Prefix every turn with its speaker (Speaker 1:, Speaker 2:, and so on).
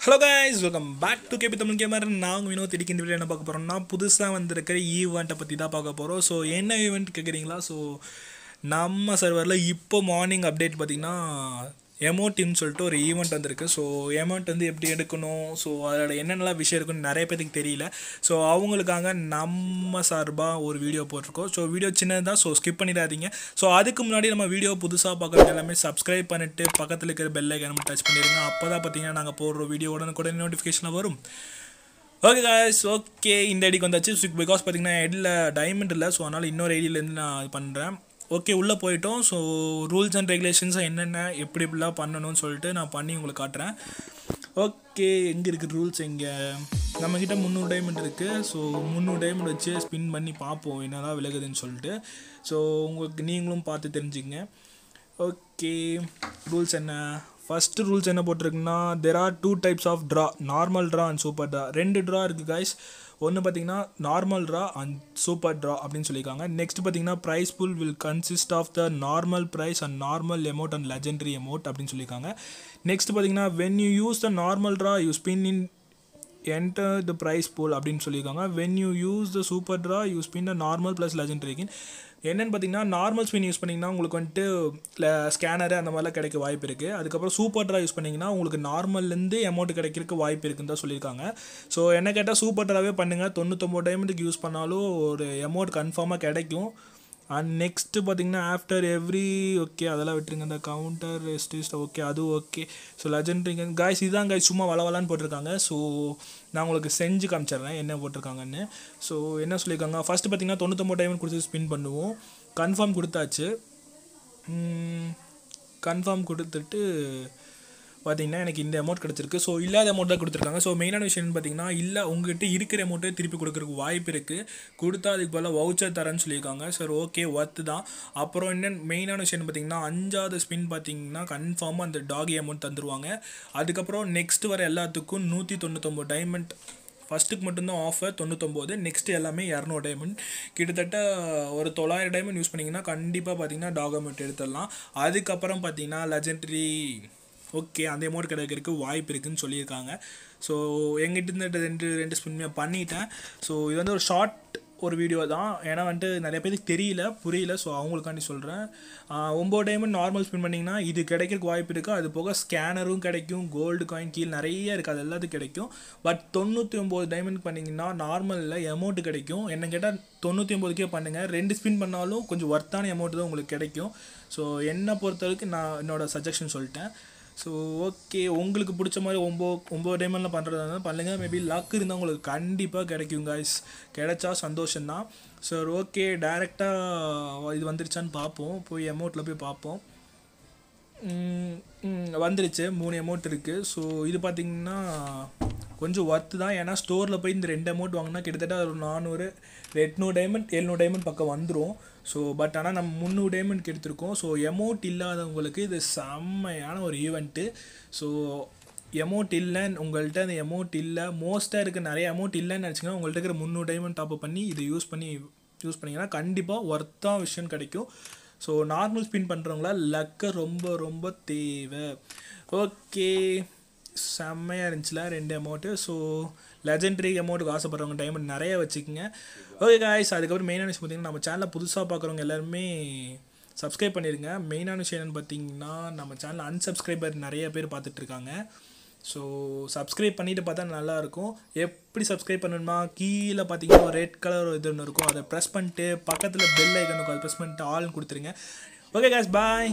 Speaker 1: Hello guys welcome back to KP Tamil gamer நாங்கள் வினோத் இடிக்கு இந்த video என்ன பார்க்க போகிறோம்னா புதுசாக வந்திருக்கிற ஈவெண்ட்டை பற்றி தான் பார்க்க போகிறோம் ஸோ என்ன ஈவெண்ட் கேட்குறீங்களா ஸோ நம்ம சர்வரில் இப்போ மார்னிங் அப்டேட் பார்த்திங்கன்னா எமோட்டின்னு சொல்லிட்டு ஒரு ஈவெண்ட் வந்திருக்கு. ஸோ எமௌண்ட் வந்து எப்படி எடுக்கணும்? ஸோ அதோட என்னென்னலாம் விஷயம் இருக்குன்னு நிறைய பேருக்கு தெரியல. ஸோ அவங்களுக்காக நம்ம சார்பாக ஒரு வீடியோ போட்டிருக்கோம். ஸோ வீடியோ சின்னதாக ஸோ ஸ்கிப் பண்ணிடாதீங்க. ஸோ அதுக்கு முன்னாடி நம்ம வீடியோ புதுசாக பார்க்குறது எல்லாமே சப்ஸ்கிரைப் பண்ணிவிட்டு பக்கத்தில் இருக்கிற பெல் நம்ம டச் பண்ணிடுங்க. அப்போ தான் பார்த்தீங்கன்னா நாங்கள் போடுற வீடியோ உடனுக்குடனே நோட்டிஃபிகேஷனில் வரும். ஓகே காய்ஸ் ஓகே இந்த ஐடிக்கு வந்தாச்சு. பிகாஸ் பார்த்தீங்கன்னா ஐடியில் டைமண்ட் இல்லை. ஸோ அதனால் இன்னொரு ஐடியிலேருந்து நான் இது பண்ணுறேன் ஓகே உள்ளே போயிட்டோம். ஸோ ரூல்ஸ் அண்ட் ரெகுலேஷன்ஸை என்னென்ன எப்படி இப்படிலாம் பண்ணணும்னு சொல்லிட்டு நான் பண்ணி உங்களுக்கு காட்டுறேன். ஓகே எங்கே இருக்குது ரூல்ஸ் எங்கே? நம்மக்கிட்ட முந்நூறு டைமண்ட் இருக்குது ஸோ முந்நூறு டைமண்ட் வச்சு ஸ்பின் பண்ணி பார்ப்போம் என்னதான் விலகுதுன்னு சொல்லிட்டு. ஸோ உங்களுக்கு நீங்களும் பார்த்து தெரிஞ்சுங்க. ஓகே ரூல்ஸ் என்ன? ஃபஸ்ட்டு ரூல்ஸ் என்ன போட்டிருக்குன்னா there are two types of draw normal draw and super draw ரெண்டு ட்ரா இருக்குது கைஸ் ஒன்று பார்த்தீங்கன்னா normal draw and super draw அப்படின்னு சொல்லியிருக்காங்க. நெக்ஸ்ட் பார்த்தீங்கன்னா prize pool will consist of the normal prize and normal amount and legendary amount அப்படின்னு சொல்லியிருக்காங்க. Next பார்த்தீங்கன்னா when you use the normal draw you spin in enter the prize pool அப்படின்னு சொல்லியிருக்காங்க. When you use the super draw you spin the normal plus லெஜெண்டரிக்கின் என்னென்னு பார்த்தீங்கன்னா normal spin use பண்ணிங்கன்னா உங்களுக்கு வந்துட்டு ஸ்கேனரு அந்த மாதிரிலாம் கிடைக்க வாய்ப்பு இருக்குது அதுக்கப்புறம் சூப்பர் ட்ரா யூஸ் பண்ணிங்கன்னா உங்களுக்கு நார்மல்லேருந்து அமௌண்ட் கிடைக்கிறதுக்கு வாய்ப்பு இருக்குன்னு தான் சொல்லியிருக்காங்க. ஸோ என்ன கேட்டால் சூப்பர் ட்ராவே பண்ணுங்கள் தொண்ணூத்தொம்பது டைமுக்கு யூஸ் பண்ணாலும் ஒரு அமௌண்ட் கன்ஃபார்மாக கிடைக்கும். அண்ட் நெக்ஸ்ட்டு பார்த்தீங்கன்னா ஆஃப்டர் எவ்ரி ஓகே அதெல்லாம் விட்டுருங்க. இந்த கவுண்டர் ரெஸ்டிஸ்ட் ஓகே அது ஓகே ஸோ லெஜெண்ட்ரிங்க காய்ஸ் இதுதான் காய்ஸ் சும்மா வளவலான்னு போட்டிருக்காங்க. ஸோ நான் உங்களுக்கு செஞ்சு காமிச்சிடுறேன் என்ன போட்டிருக்காங்கன்னு. ஸோ என்ன சொல்லியிருக்காங்க ஃபஸ்ட்டு பார்த்தீங்கன்னா தொண்ணூத்தொம்பது டைம் கொடுத்து ஸ்பின் பண்ணுவோம். கன்ஃபார்ம் கொடுத்தாச்சு. கன்ஃபார்ம் கொடுத்துட்டு பார்த்தீங்கன்னா எனக்கு இந்த அமௌண்ட் கிடச்சிருக்கு. ஸோ இல்லாத அமௌண்ட் தான் கொடுத்துருக்காங்க. ஸோ மெயினான விஷயம் பார்த்தீங்கன்னா இல்லை உங்ககிட்ட இருக்கிற அமௌண்ட்டே திருப்பி கொடுக்குறதுக்கு வாய்ப்பு இருக்குது கொடுத்தா அதுக்கு பதிலாக வவுச்சர் தரேன்னு சொல்லியிருக்காங்க. சார் ஓகே ஒர்த்து தான். அப்புறம் என்ன மெயினான விஷயம் பார்த்தீங்கன்னா அஞ்சாவது ஸ்பின் பார்த்தீங்கன்னா கன்ஃபார்மாக அந்த டாகி அமௌண்ட் தந்துருவாங்க. அதுக்கப்புறம் நெக்ஸ்ட் வர எல்லாத்துக்கும் நூற்றி தொண்ணூத்தொம்பது டைமண்ட் ஃபஸ்ட்டுக்கு மட்டும்தான் ஆஃபர் தொண்ணூத்தொம்போது. நெக்ஸ்ட் எல்லாமே இரநூறு டைமண்ட் கிட்டத்தட்ட ஒரு தொள்ளாயிரம் டைமண்ட் யூஸ் பண்ணிங்கன்னா கண்டிப்பாக பார்த்தீங்கன்னா டாக் எடுத்துடலாம். அதுக்கப்புறம் பார்த்தீங்கன்னா லெஜெண்ட்ரி ஓகே அந்த அமௌண்ட் கிடைக்கிறதுக்கு வாய்ப்பு இருக்குதுன்னு சொல்லியிருக்காங்க. ஸோ எங்கிட்ட இருந்து ரெண்டு ரெண்டு ஸ்பின்மே பண்ணிட்டேன். ஸோ இது வந்து ஒரு ஷார்ட் ஒரு வீடியோ தான். ஏன்னா வந்துட்டு நிறைய பேருக்கு தெரியல புரியல. ஸோ அவங்களுக்காண்டி சொல்கிறேன் ஒம்பது டைமண்ட் நார்மல் ஸ்பின் பண்ணிங்கன்னா இது கிடைக்கிறதுக்கு வாய்ப்பு இருக்குது அது போக ஸ்கேனரும் கிடைக்கும் கோல்டு காயின் கீழ் நிறைய இருக்குது அது எல்லாத்துக்கும் கிடைக்கும். பட் தொண்ணூற்றி ஒம்பது டைமண்ட் பண்ணிங்கன்னா நார்மலில் அமௌண்ட் கிடைக்கும். என்ன கேட்டால் தொண்ணூற்றி ஒம்பதுக்கே பண்ணுங்கள் ரெண்டு ஸ்பின் பண்ணாலும் கொஞ்சம் ஒர்த்தான அமௌண்ட் தான் உங்களுக்கு கிடைக்கும். ஸோ என்னை பொறுத்தளவுக்கு நான் என்னோடய சஜஷன் சொல்லிட்டேன். ஸோ ஓகே உங்களுக்கு பிடிச்ச மாதிரி ஒம்போ ஒம்பது டைமெல்லாம் பண்ணுறதா இருந்தால் பண்ணுங்கள் மேபி லக் இருந்தால் உங்களுக்கு கண்டிப்பாக கிடைக்கும் காய்ஸ் கிடைச்சா சந்தோஷம்தான் சார் ஓகே டேரெக்டாக இது வந்துருச்சான்னு பார்ப்போம் போய் அமௌண்ட்டில் போய் பார்ப்போம் வந்துருச்சு. மூணு அமௌண்ட் இருக்குது ஸோ இது பார்த்திங்கன்னா கொஞ்சம் ஒர்த்து தான். ஏன்னா ஸ்டோரில் போய் இந்த ரெண்டு அமௌண்ட் வாங்கினா கிட்டத்தட்ட ஒரு நானூறு எட்நூறு டைமண்ட் எழுநூறு டைமண்ட் பக்கம் வந்துடும் ஸோ பட் ஆனால் நம்ம முந்நூறு டைமண்ட் எடுத்திருக்கோம் ஸோ எமௌண்ட் இல்லாதவங்களுக்கு இது செம்மையான ஒரு ஈவெண்ட்டு ஸோ எமௌண்ட் இல்லைன்னு உங்கள்கிட்ட அந்த எமௌண்ட் இல்லை. மோஸ்ட்டாக இருக்க நிறைய அமௌண்ட் இல்லைன்னு நினச்சிங்கன்னா உங்கள்கிட்ட இருக்கிற முந்நூறு டைமண்ட் டாப் பண்ணி இதை யூஸ் பண்ணி யூஸ் பண்ணிங்கன்னா கண்டிப்பாக ஒர்த்தாக விஷயம் கிடைக்கும். ஸோ நார்மல் ஸ்பின் பண்ணுறவங்களா லக்கை ரொம்ப ரொம்ப தேவை. ஓகே செம்மையாக இருந்துச்சுல ரெண்டு அமௌண்ட்டு ஸோ லெஜெண்டரி அமௌண்ட்டுக்கு ஆசைப்படுறவங்க டைம் நிறைய வச்சுக்கோங்க. ஓகே காய்ஸ் அதுக்கப்புறம் மெயினான விஷயம் பார்த்தீங்கன்னா நம்ம சேனலில் புதுசாக பார்க்குறவங்க எல்லாருமே சப்ஸ்கிரைப் பண்ணிடுங்க மெயினான விஷயம் என்னென்னு பார்த்தீங்கன்னா நம்ம சேனலில் அன்சப்ஸ்கிரைபர் நிறைய பேர் பார்த்துட்ருக்காங்க ஸோ சப்ஸ்கிரைப் பண்ணிவிட்டு பார்த்தா நல்லாயிருக்கும் எப்படி சப்ஸ்கிரைப் பண்ணணுமா கீழே பார்த்தீங்கன்னா ஒரு ரெட் கலர் இது ஒன்று இருக்கும். அதை ப்ரெஸ் பண்ணிட்டு பக்கத்தில் பெல் ஐக்கன் இருக்கும் அதை ப்ரெஸ் பண்ணிட்டு ஆல்னு கொடுத்துருங்க. Okay guys bye